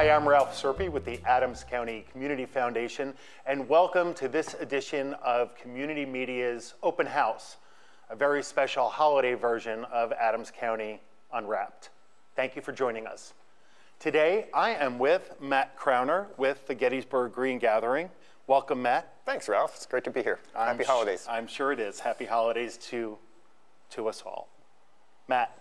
Hi, I'm Ralph Serpe with the Adams County Community Foundation, and welcome to this edition of Community Media's Open House, a very special holiday version of Adams County Unwrapped. Thank you for joining us. Today, I am with Matt Crowner with the Gettysburg Green Gathering. Welcome, Matt. Thanks, Ralph. It's great to be here. I'm Happy holidays. I'm sure it is. Happy holidays to, to us all. Matt,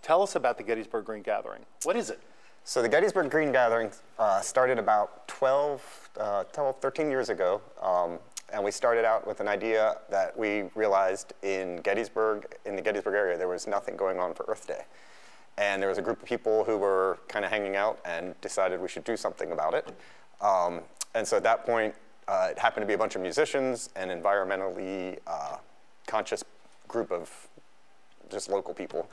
tell us about the Gettysburg Green Gathering. What is it? So the Gettysburg Green Gathering uh, started about 12, uh, 12, 13 years ago. Um, and we started out with an idea that we realized in Gettysburg, in the Gettysburg area, there was nothing going on for Earth Day. And there was a group of people who were kind of hanging out and decided we should do something about it. Um, and so at that point, uh, it happened to be a bunch of musicians and environmentally uh, conscious group of just local people.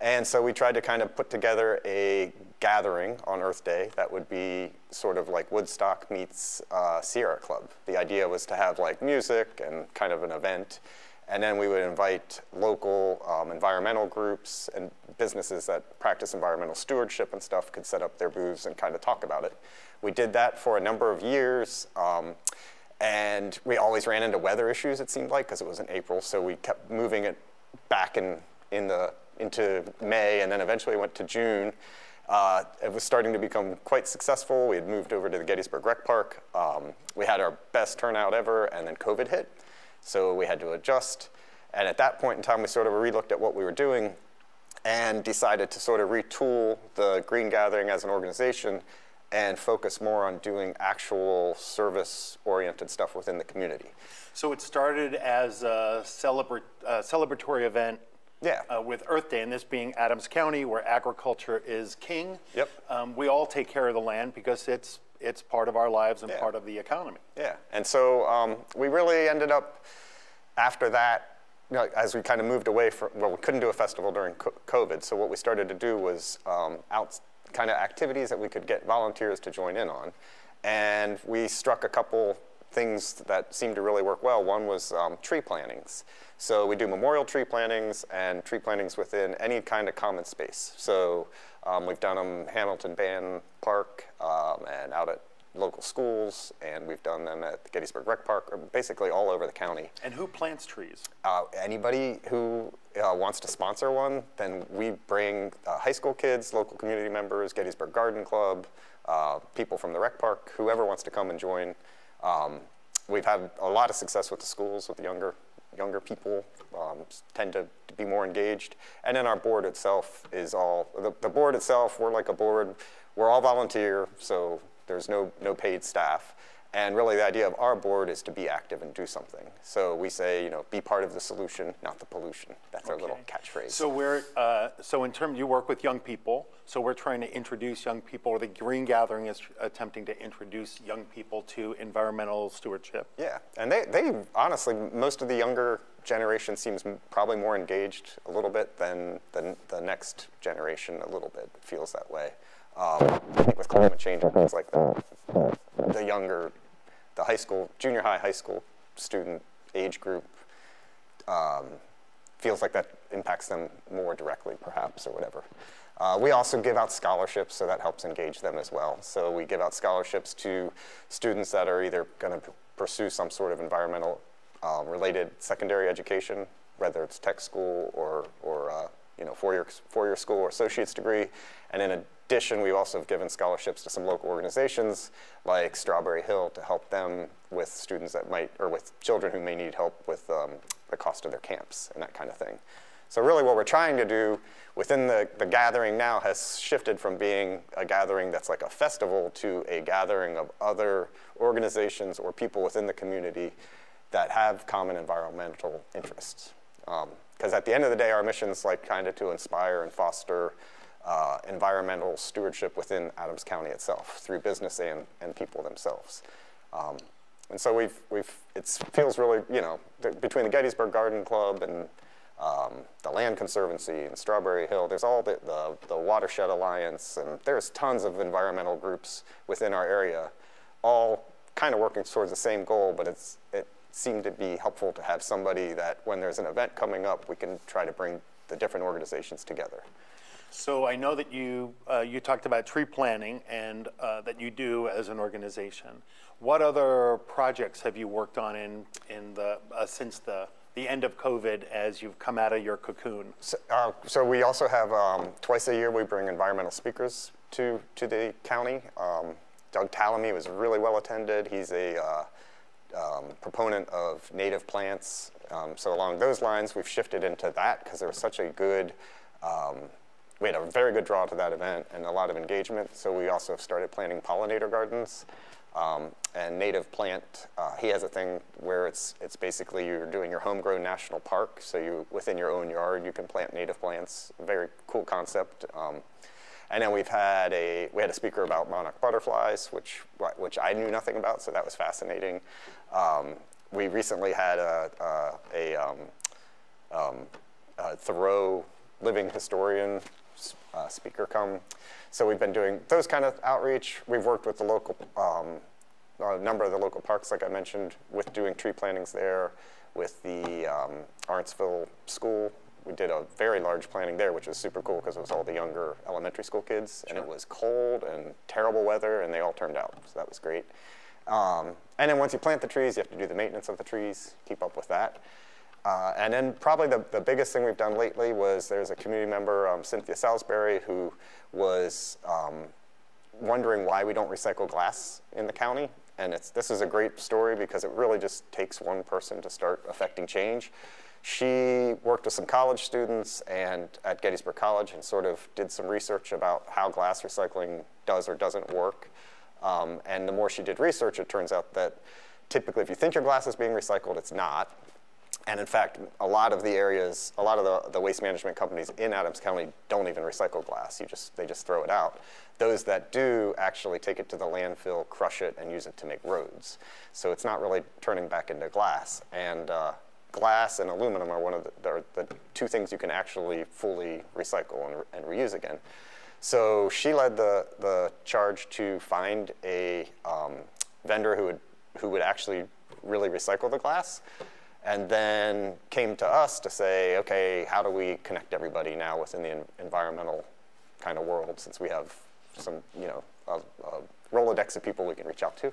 And so we tried to kind of put together a gathering on Earth Day that would be sort of like Woodstock meets uh, Sierra Club. The idea was to have like music and kind of an event. And then we would invite local um, environmental groups and businesses that practice environmental stewardship and stuff could set up their booths and kind of talk about it. We did that for a number of years. Um, and we always ran into weather issues, it seemed like, because it was in April. So we kept moving it back in, in the, into May and then eventually went to June. Uh, it was starting to become quite successful. We had moved over to the Gettysburg Rec Park. Um, we had our best turnout ever, and then COVID hit. So we had to adjust. And at that point in time, we sort of relooked at what we were doing and decided to sort of retool the Green Gathering as an organization and focus more on doing actual service-oriented stuff within the community. So it started as a celebra- uh, celebratory event Yeah. uh, with Earth Day, and this being Adams County, where agriculture is king. Yep. Um, we all take care of the land because it's it's part of our lives and Yeah. part of the economy. Yeah, and so um, we really ended up after that, you know, as we kind of moved away from, well, we couldn't do a festival during COVID, so what we started to do was um, out kind of activities that we could get volunteers to join in on, and we struck a couple things that seemed to really work well. One was um, tree plantings. So we do memorial tree plantings and tree plantings within any kind of common space. So um, we've done them Hamilton Band Park um, and out at local schools, and we've done them at the Gettysburg Rec Park, or basically all over the county. And who plants trees? Uh, anybody who uh, wants to sponsor one, then we bring uh, high school kids, local community members, Gettysburg Garden Club, uh, people from the rec park, whoever wants to come and join. Um, we've had a lot of success with the schools, with the younger younger people um, tend to, to be more engaged. And then our board itself is all, the, the board itself, we're like a board, we're all volunteer, so there's no, no paid staff. And really the idea of our board is to be active and do something. So we say, you know, be part of the solution, not the pollution. That's our little catchphrase. So we're uh, so in terms you work with young people. So we're trying to introduce young people. Or the Green Gathering is attempting to introduce young people to environmental stewardship. Yeah, and they, they honestly, most of the younger generation seems probably more engaged a little bit than the, the next generation a little bit feels that way. Um, I think with climate change and things like that, the younger, the high school, junior high, high school student age group um, feels like that impacts them more directly, perhaps, or whatever. Uh, we also give out scholarships, so that helps engage them as well. So we give out scholarships to students that are either going to pursue some sort of environmental um, related secondary education, whether it's tech school or, or uh, you know, four-year, four-year school or associate's degree. And in addition, we also have given scholarships to some local organizations like Strawberry Hill to help them with students that might, or with children who may need help with um, the cost of their camps and that kind of thing. So really what we're trying to do within the, the gathering now has shifted from being a gathering that's like a festival to a gathering of other organizations or people within the community that have common environmental interests. Because at the end of the day, our mission is like kind of to inspire and foster uh, environmental stewardship within Adams County itself through business and, and people themselves. Um, and so we've, we've, it feels really, you know, between the Gettysburg Garden Club and um, the Land Conservancy and Strawberry Hill, there's all the, the, the Watershed Alliance, and there's tons of environmental groups within our area, all kind of working towards the same goal, but it's, it seemed to be helpful to have somebody that when there's an event coming up, we can try to bring the different organizations together. So I know that you, uh, you talked about tree planting and uh, that you do as an organization. What other projects have you worked on in, in the, uh, since the, the end of COVID as you've come out of your cocoon? So, uh, so we also have um, twice a year we bring environmental speakers to to the county. Um, Doug Tallamy was really well attended. He's a uh, um, proponent of native plants. Um, so along those lines, we've shifted into that because there was such a good um, we had a very good draw to that event and a lot of engagement. So we also have started planting pollinator gardens um, and native plant. Uh, he has a thing where it's it's basically you're doing your homegrown national park. So you within your own yard you can plant native plants. Very cool concept. Um, and then we've had a we had a speaker about monarch butterflies, which which I knew nothing about, so that was fascinating. Um, we recently had a a, a, um, um, a Thoreau living historian uh, speaker come. So we've been doing those kind of outreach. We've worked with the local, um, a number of the local parks, like I mentioned, with doing tree plantings there, with the um, Arendtsville School. We did a very large planting there, which was super cool because it was all the younger elementary school kids, sure. and it was cold and terrible weather, and they all turned out, so that was great. Um, and then once you plant the trees, you have to do the maintenance of the trees, keep up with that. Uh, and then probably the, the biggest thing we've done lately was there's a community member, um, Cynthia Salisbury, who was um, wondering why we don't recycle glass in the county. And it's, this is a great story because it really just takes one person to start affecting change. She worked with some college students and at Gettysburg College and sort of did some research about how glass recycling does or doesn't work. Um, and the more she did research, it turns out that typically if you think your glass is being recycled, it's not. And in fact, a lot of the areas, a lot of the, the waste management companies in Adams County don't even recycle glass. You just, they just throw it out. Those that do actually take it to the landfill, crush it, and use it to make roads. So it's not really turning back into glass. And uh, glass and aluminum are one of the, the, two things you can actually fully recycle and, and reuse again. So she led the, the charge to find a um, vendor who would, who would actually really recycle the glass and then came to us to say, okay, how do we connect everybody now within the environmental kind of world since we have some, you know, a, a Rolodex of people we can reach out to.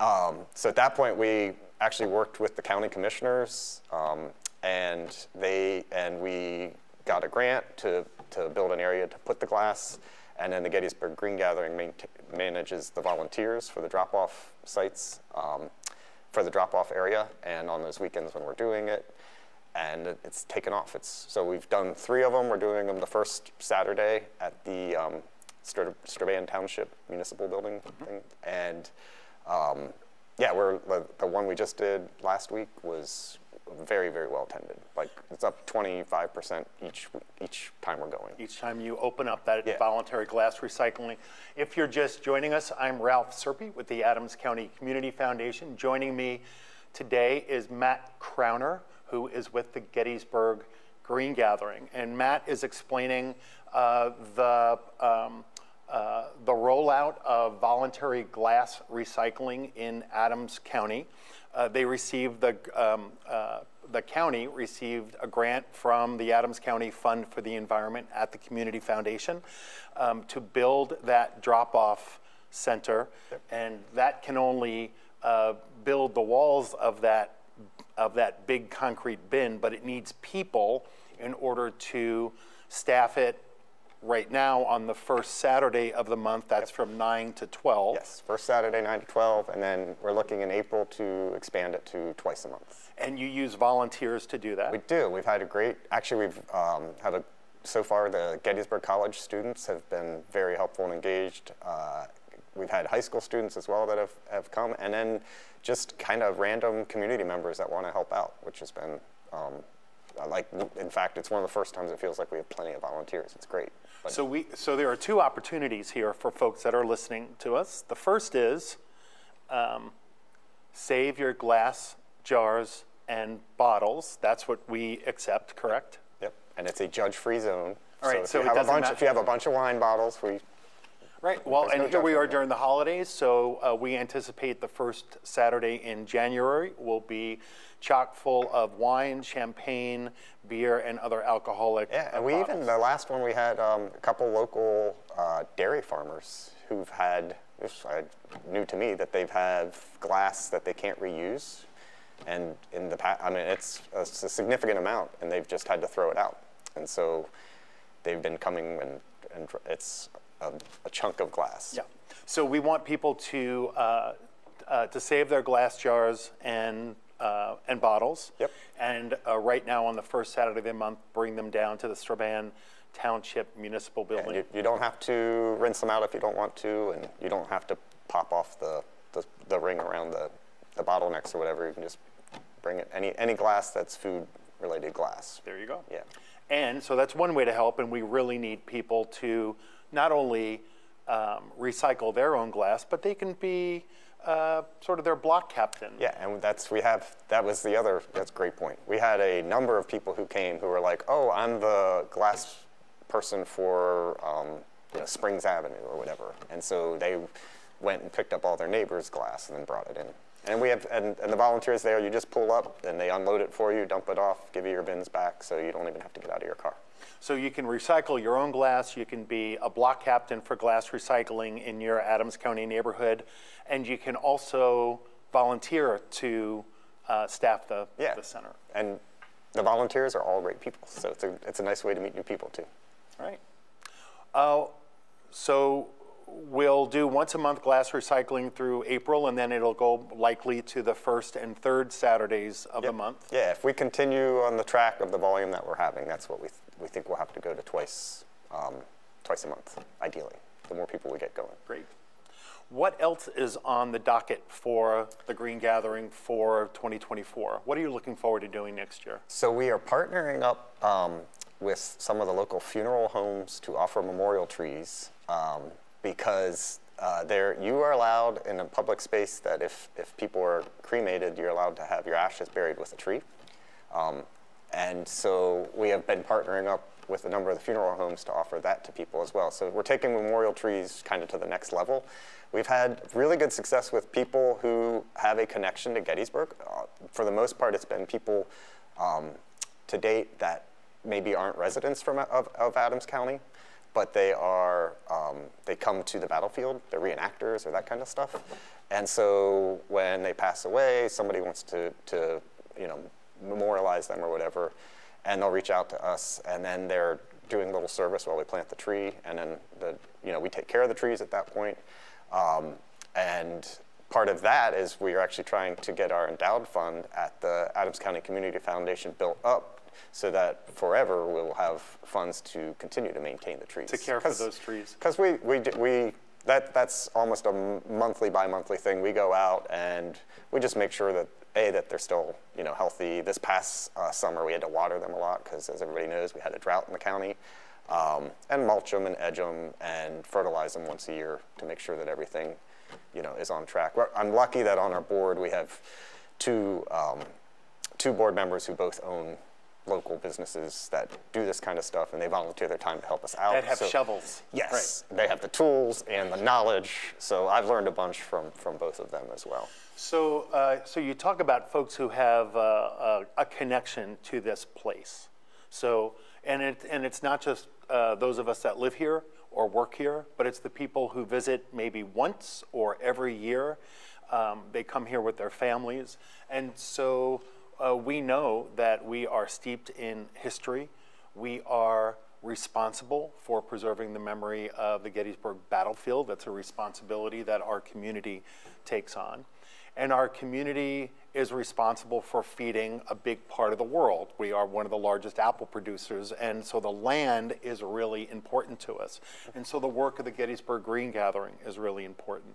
Um, so at that point, we actually worked with the county commissioners, um, and they and we got a grant to to build an area to put the glass, and then the Gettysburg Green Gathering manages the volunteers for the drop-off sites. Um, for the drop-off area and on those weekends when we're doing it. And it's taken off. It's, so we've done three of them. We're doing them the first Saturday at the um, Strabane Township Municipal Building. Mm -hmm. And um, yeah, we're, the, the one we just did last week was very, very well attended. Like it's up 25% each each time we're going. Each time you open up that yeah. voluntary glass recycling. If you're just joining us, I'm Ralph Serpe with the Adams County Community Foundation. Joining me today is Matt Crowner, who is with the Gettysburg Green Gathering. And Matt is explaining uh, the um, uh, the rollout of voluntary glass recycling in Adams County. Uh, they received the, um, uh, the county received a grant from the Adams County Fund for the Environment at the Community Foundation um, to build that drop-off center, and that can only uh, build the walls of that of that big concrete bin, but it needs people in order to staff it right now on the first Saturday of the month. That's yep. from 9 to 12. Yes, first Saturday, 9 to 12, and then we're looking in April to expand it to twice a month. And you use volunteers to do that? We do. We've had a great, actually, we've um, had a, so far the Gettysburg College students have been very helpful and engaged. Uh, we've had high school students as well that have, have come, and then just kind of random community members that want to help out, which has been um, like, in fact, it's one of the first times it feels like we have plenty of volunteers. It's great. So, we, so there are two opportunities here for folks that are listening to us. The first is um, save your glass jars and bottles. That's what we accept, correct? Yep, and it's a judge-free zone. All right, so, if, you have a bunch, if you have a bunch of wine bottles, we Right, well, There's and no here we are during the holidays, so uh, we anticipate the first Saturday in January will be chock full of wine, champagne, beer, and other alcoholic Yeah, uh, and we even, the last one, we had um, a couple local uh, dairy farmers who've had, this uh, new to me, that they've had glass that they can't reuse. And in the past, I mean, it's a, it's a significant amount, and they've just had to throw it out. And so they've been coming, and, and it's a, a chunk of glass. Yeah, so we want people to, uh, uh, to save their glass jars and, uh, and bottles. Yep. And uh, right now, on the first Saturday of the month, bring them down to the Strabane Township Municipal And Building. you, you don't have to rinse them out if you don't want to, and you don't have to pop off the, the, the ring around the, the bottlenecks or whatever. You can just bring it, any, any glass that's food-related glass. There you go. Yeah. And so that's one way to help, and we really need people to not only um, recycle their own glass, but they can be uh, sort of their block captain. Yeah, and that's, we have, that was the other, that's a great point. We had a number of people who came who were like, oh, I'm the glass person for, um, you know, Springs Avenue or whatever. And so they went and picked up all their neighbors' glass and then brought it in. And we have, and, and the volunteers there, you just pull up and they unload it for you, dump it off, give you your bins back, so you don't even have to get out of your car. So you can recycle your own glass, you can be a block captain for glass recycling in your Adams County neighborhood, and you can also volunteer to uh, staff the, Yeah. the center. And the volunteers are all great people, so it's a, it's a nice way to meet new people too. All right. Uh, so we'll do once a month glass recycling through April, and then it'll go likely to the first and third Saturdays of the month. Yeah, if we continue on the track of the volume that we're having, that's what we, th- we think we'll have to go to twice, um, twice a month, ideally, the more people we get going. Great. What else is on the docket for the Green Gathering for 2024? What are you looking forward to doing next year? So we are partnering up um, with some of the local funeral homes to offer memorial trees um, because uh, there you are allowed in a public space that if, if people are cremated, you're allowed to have your ashes buried with a tree. Um, and so we have been partnering up with a number of the funeral homes to offer that to people as well. So we're taking memorial trees kind of to the next level. We've had really good success with people who have a connection to Gettysburg. Uh, for the most part, it's been people um, to date that maybe aren't residents from of, of Adams County, but they are um, they come to the battlefield. They're reenactors or that kind of stuff. And so when they pass away, somebody wants to to you know memorialize them or whatever, and they'll reach out to us, and then they're doing a little service while we plant the tree, and then the you know we take care of the trees at that point. Um, and part of that is we are actually trying to get our endowed fund at the Adams County Community Foundation built up so that forever we'll have funds to continue to maintain the trees. To care for those trees. Because we, we, we that, that's almost a monthly, bi-monthly thing. We go out and we just make sure that, A, that they're still, you know, healthy. This past uh, summer, we had to water them a lot because, as everybody knows, we had a drought in the county. Um, and mulch them and edge them and fertilize them once a year to make sure that everything, you know, is on track. We're- I'm lucky that on our board we have two, um, two board members who both own local businesses that do this kind of stuff and they volunteer their time to help us out. That have So- shovels. Yes, they have the tools and the knowledge. So I've learned a bunch from, from both of them as well. So, uh, so you talk about folks who have uh, a, a connection to this place. So, and it, and it's not just uh, those of us that live here or work here, but it's the people who visit maybe once or every year. Um, they come here with their families, and so uh, we know that we are steeped in history. We are responsible for preserving the memory of the Gettysburg battlefield. That's a responsibility that our community takes on. And our community is responsible for feeding a big part of the world. We are one of the largest apple producers, and so the land is really important to us. And so the work of the Gettysburg Green Gathering is really important.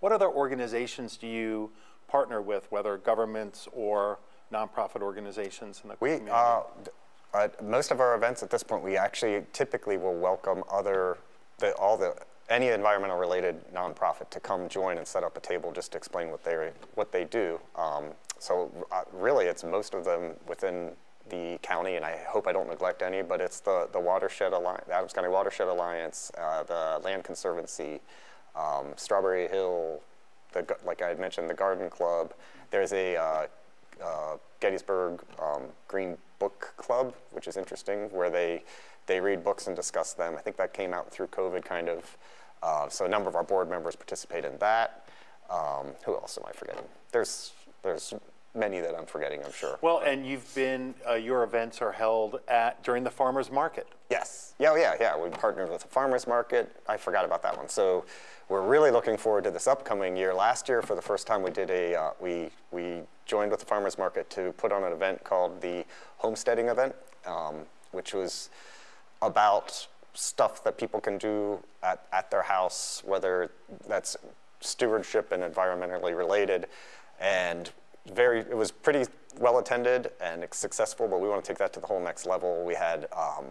What other organizations do you partner with, whether governments or nonprofit organizations in the We, community? uh, most of our events at this point, we actually typically will welcome other, the, all the, any environmental related nonprofit to come join and set up a table just to explain what they, what they do. Um, so uh, really, it's most of them within the county, and I hope I don't neglect any, but it's the, the Watershed Alliance, the Adams County Watershed Alliance, uh, the Land Conservancy, um, Strawberry Hill, the, like I had mentioned, the Garden Club. There's a uh, Gettysburg um, Green Book Club, which is interesting, where they, they read books and discuss them. I think that came out through COVID kind of. Uh, so a number of our board members participate in that. Um, who else am I forgetting? There's, there's many that I'm forgetting, I'm sure. Well, and you've been, uh, your events are held at, during the farmer's market. Yes. Yeah, yeah, yeah. We partnered with the farmer's market. I forgot about that one. So we're really looking forward to this upcoming year. Last year, for the first time, we did a, uh, we, we joined with the farmer's market to put on an event called the homesteading event, um, which was about stuff that people can do at, at their house, whether that's stewardship and environmentally related. And very, it was pretty well attended and successful, but we want to take that to the whole next level. We had, um,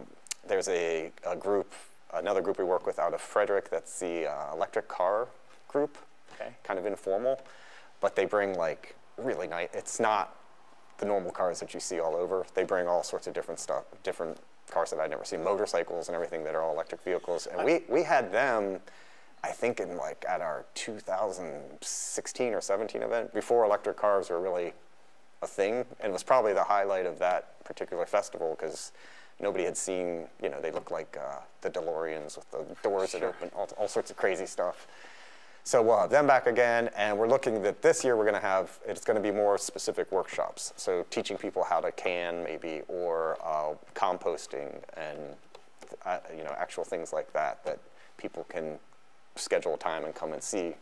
there's a, a, group, another group we work with out of Frederick, that's the uh, electric car group, okay. kind of informal, but they bring like really nice, it's not the normal cars that you see all over. They bring all sorts of different stuff, different cars that I'd never seen, motorcycles and everything that are all electric vehicles. And we, we had them, I think in like at our 2016 or 17 event, before electric cars were really a thing, and it was probably the highlight of that particular festival because nobody had seen, you know, they look like uh, the DeLoreans with the doors sure. that open, all, all sorts of crazy stuff. So we'll have them back again, and we're looking that this year we're going to have, it's going to be more specific workshops. So teaching people how to can maybe, or uh, composting, and uh, you know, actual things like that that people can schedule time and come and see.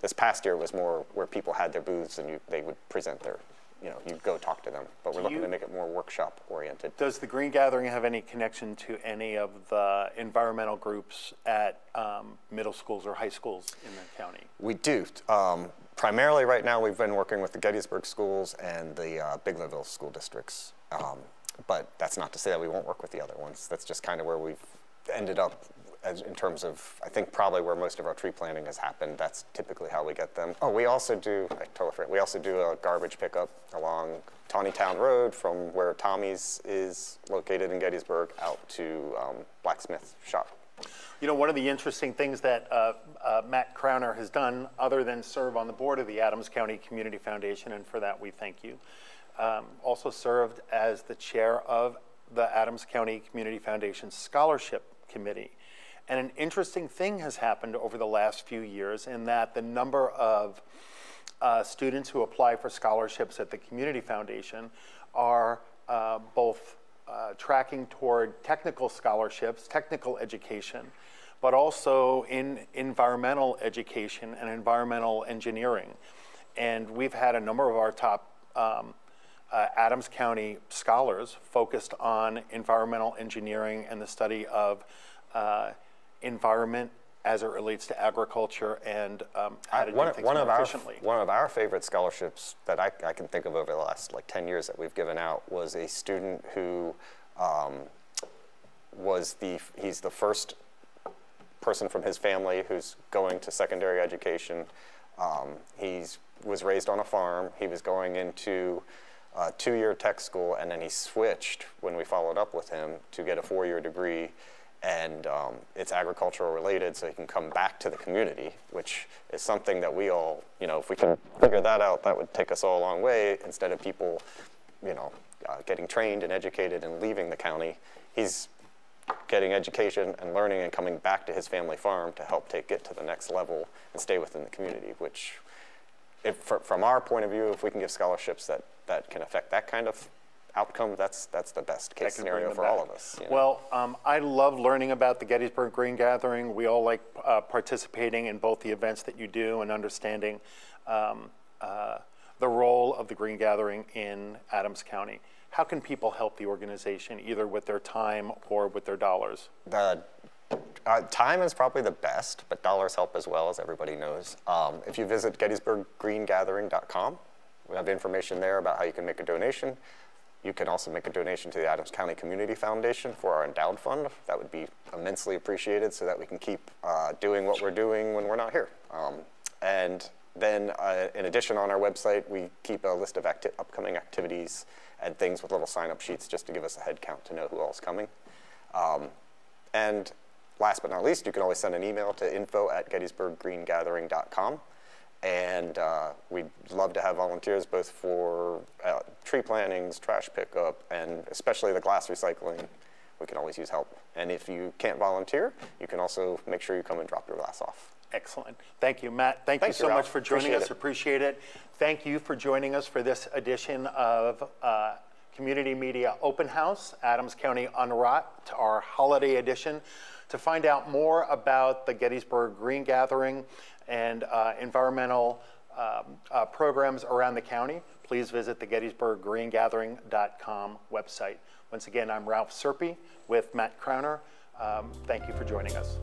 This past year was more where people had their booths and you, they would present their you know, you go talk to them. But we're looking you, to make it more workshop oriented. Does the Green Gathering have any connection to any of the environmental groups at um, middle schools or high schools in the county? We do. Um, primarily right now we've been working with the Gettysburg schools and the uh, Big Leadville school districts. Um, but that's not to say that we won't work with the other ones. That's just kind of where we've ended up as in terms of, I think probably where most of our tree planting has happened, that's typically how we get them. Oh, we also do, I totally forgot, we also do a garbage pickup along Town Road from where Tommy's is located in Gettysburg out to um, Blacksmith Shop. You know, one of the interesting things that uh, uh, Matt Crowner has done, other than serve on the board of the Adams County Community Foundation, and for that we thank you, um, also served as the chair of the Adams County Community Foundation Scholarship Committee. And an interesting thing has happened over the last few years in that the number of uh, students who apply for scholarships at the Community Foundation are uh, both uh, tracking toward technical scholarships, technical education, but also in environmental education and environmental engineering. And we've had a number of our top um, uh, Adams County scholars focused on environmental engineering and the study of uh, environment as it relates to agriculture and um, how to one, do things one more of efficiently. Our, one of our favorite scholarships that I, I, can think of over the last like 10 years that we've given out was a student who um, was the, he's the first person from his family who's going to secondary education. Um, he was raised on a farm. He was going into a two-year tech school, and then he switched when we followed up with him to get a four-year degree and um, it's agricultural related, so he can come back to the community, which is something that we all, you know, if we can figure that out, that would take us all a long way. Instead of people, you know, uh, getting trained and educated and leaving the county, he's getting education and learning and coming back to his family farm to help take it to the next level and stay within the community. Which, if, from our point of view, if we can give scholarships that that can affect that kind of outcome, that's, that's the best case scenario for back. all of us. You know? Well, um, I love learning about the Gettysburg Green Gathering. We all like uh, participating in both the events that you do and understanding um, uh, the role of the Green Gathering in Adams County. How can people help the organization, either with their time or with their dollars? The uh, time is probably the best, but dollars help as well, as everybody knows. Um, if you visit gettysburggreengathering.com, we have information there about how you can make a donation. You can also make a donation to the Adams County Community Foundation for our endowed fund. That would be immensely appreciated so that we can keep uh, doing what we're doing when we're not here. Um, and then, uh, in addition, on our website, we keep a list of acti- upcoming activities and things with little sign up sheets just to give us a head count to know who all's coming. Um, and last but not least, you can always send an email to info at gettysburggreengathering.com. And uh, we'd love to have volunteers both for uh, tree plantings, trash pickup, and especially the glass recycling. We can always use help. And if you can't volunteer, you can also make sure you come and drop your glass off. Excellent. Thank you, Matt. Thank, Thank you so much for joining Appreciate us. it. Appreciate it. Thank you for joining us for this edition of uh, Community Media Open House, Adams County Unwrapped, our holiday edition. To find out more about the Gettysburg Green Gathering and uh, environmental um, uh, programs around the county, please visit the GettysburgGreenGathering.com website. Once again, I'm Ralph Serpe with Matt Crowner. Um, thank you for joining us.